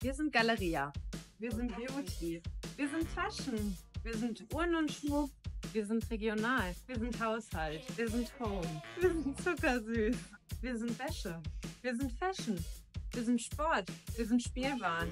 Wir sind Galeria. Wir sind Beauty. Wir sind Fashion. Wir sind Uhren und Schmuck. Wir sind regional. Wir sind Haushalt. Wir sind Home. Wir sind zuckersüß. Wir sind Wäsche. Wir sind Fashion. Wir sind Sport. Wir sind Spielwaren.